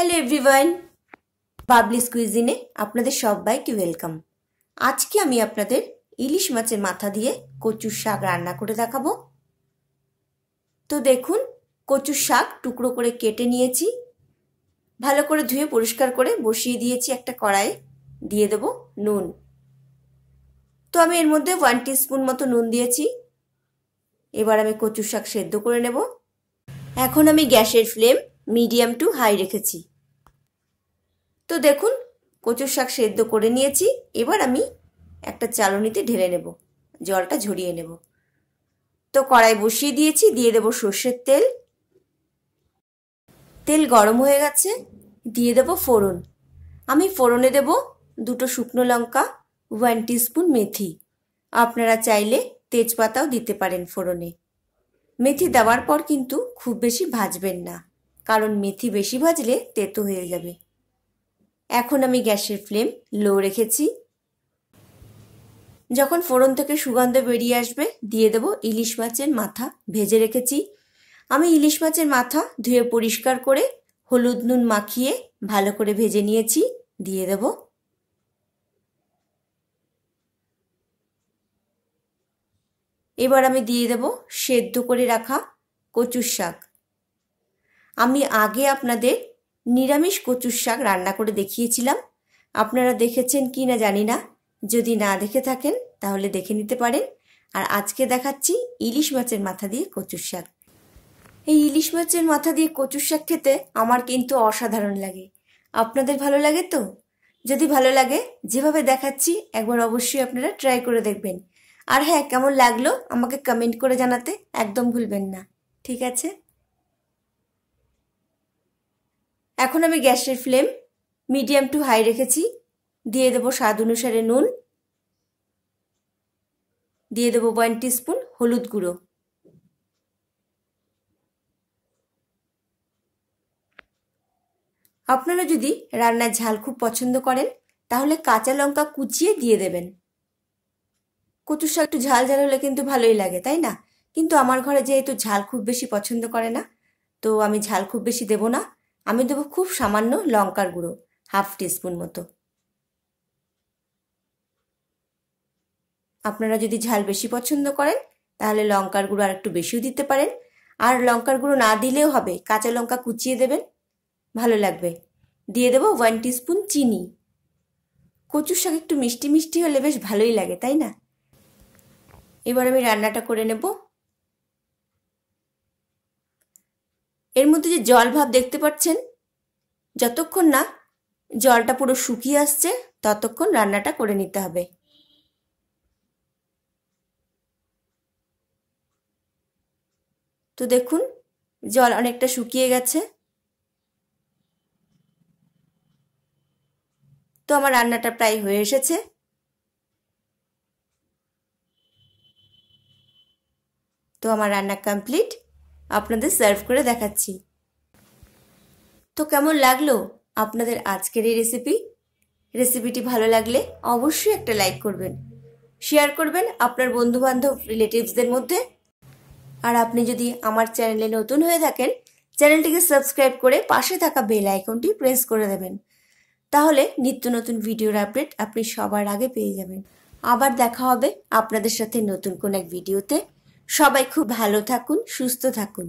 Hello everyone বাবলিস কুইজিনে আপনাদের সবাইকে welcome আজকে আমি আপনাদের ইলিশ মাছের মাথা দিয়ে কচুর শাক রান্না করে দেখাবো। তো দেখুন, কচুর শাক টুকরো করে কেটে নিয়েছি। ভালো করে ধুয়ে পরিষ্কার করে বসিয়ে দিয়েছি একটা কড়াইয়ে। দিয়ে দেবো নুন। তো আমি এর মধ্যে ওয়ান স্পুন মতো নুন দিয়েছি। এবার আমি কচুর শাক সেদ্ধ করে নেব। এখন আমি গ্যাসের ফ্লেম মিডিয়াম টু হাই রেখেছি। তো দেখুন, কচুর শাক সেদ্ধ করে নিয়েছি। এবার আমি একটা চালনিতে ঢেলে নেব, জলটা ঝরিয়ে নেব। তো কড়াই বসিয়ে দিয়েছি, দিয়ে দেব সর্ষের তেল। তেল গরম হয়ে গেছে, দিয়ে দেব ফোড়ন। আমি ফোড়নে দেব দুটো শুকনো লঙ্কা ওয়ান স্পুন মেথি। আপনারা চাইলে তেজপাতাও দিতে পারেন ফোড়নে। মেথি দেওয়ার পর কিন্তু খুব বেশি ভাজবেন না, কারণ মেথি বেশি ভাজলে তেতো হয়ে যাবে। এখন আমি গ্যাসের ফ্লেম লো রেখেছি। যখন ফোড়ন থেকে সুগন্ধ বেরিয়ে আসবে, দিয়ে দেব ইলিশ মাছের মাথা ভেজে রেখেছি। আমি ইলিশ মাছের মাথা ধুয়ে পরিষ্কার করে হলুদ নুন মাখিয়ে ভালো করে ভেজে নিয়েছি, দিয়ে দেব। এবার আমি দিয়ে দেব সেদ্ধ করে রাখা কচুর শাক। আমি আগে আপনাদের নিরামিষ কচুর শাক রান্না করে দেখিয়েছিলাম। আপনারা দেখেছেন কি না জানি না। যদি না দেখে থাকেন, তাহলে দেখে নিতে পারেন। আর আজকে দেখাচ্ছি ইলিশ মাছের মাথা দিয়ে কচুর শাক। এই ইলিশ মাছের মাথা দিয়ে কচুর শাক খেতে আমার কিন্তু অসাধারণ লাগে। আপনাদের ভালো লাগে তো? যদি ভালো লাগে, যেভাবে দেখাচ্ছি, একবার অবশ্যই আপনারা ট্রাই করে দেখবেন। আর হ্যাঁ কেমন লাগল আমাকে কমেন্ট করে জানাতে একদম ভুলবেন না। ঠিক আছে? এখন আমি গ্যাসের ফ্লেম মিডিয়াম টু হাই রেখেছি। দিয়ে দেবো স্বাদ অনুসারে নুন। দিয়ে দেবো ওয়ান স্পুন হলুদ গুঁড়ো। আপনারা যদি রান্নার ঝাল খুব পছন্দ করেন, তাহলে কাঁচা লঙ্কা কুচিয়ে দিয়ে দেবেন। কচুর শাক একটু ঝাল ঝাল হলে কিন্তু ভালোই লাগে, তাই না? কিন্তু আমার ঘরে যেহেতু ঝাল খুব বেশি পছন্দ করে না, তো আমি ঝাল খুব বেশি দেব না। আমি দেবো খুব সামান্য লঙ্কার গুঁড়ো, হাফ টিস্পুন মতো। আপনারা যদি ঝাল বেশি পছন্দ করেন, তাহলে লঙ্কার গুঁড়ো আর একটু বেশিও দিতে পারেন। আর লঙ্কার গুঁড়ো না দিলেও হবে, কাঁচা লঙ্কা কুচিয়ে দেবেন, ভালো লাগবে। দিয়ে দেবো ওয়ান টিস্পুন চিনি। কচুর শাক একটু মিষ্টি মিষ্টি হলে বেশ ভালোই লাগে, তাই না? এবার আমি রান্নাটা করে নেব। এর মধ্যে যে জল ভাব দেখতে পাচ্ছেন, যতক্ষণ না জলটা পুরো শুকিয়ে আসছে, ততক্ষণ রান্নাটা করে নিতে হবে। তো দেখুন, জল অনেকটা শুকিয়ে গেছে। তো আমার রান্নাটা প্রায় হয়ে এসেছে। তো আমার রান্না কমপ্লিট। আপনাদের সার্ভ করে দেখাচ্ছি। তো কেমন লাগল আপনাদের আজকের এই রেসিপি রেসিপিটি ভালো লাগলে অবশ্যই একটা লাইক করবেন। শেয়ার করবেন আপনার বন্ধুবান্ধব রিলেটিভসদের মধ্যে। আর আপনি যদি আমার চ্যানেলে নতুন হয়ে থাকেন চ্যানেলটিকে সাবস্ক্রাইব করে পাশে থাকা বেল আইকনটি প্রেস করে দেবেন। তাহলে নিত্য নতুন ভিডিওর আপডেট আপনি সবার আগে পেয়ে যাবেন। আবার দেখা হবে আপনাদের সাথে নতুন কোন এক ভিডিওতে সবাই খুব ভালো থাকুন সুস্থ থাকুন।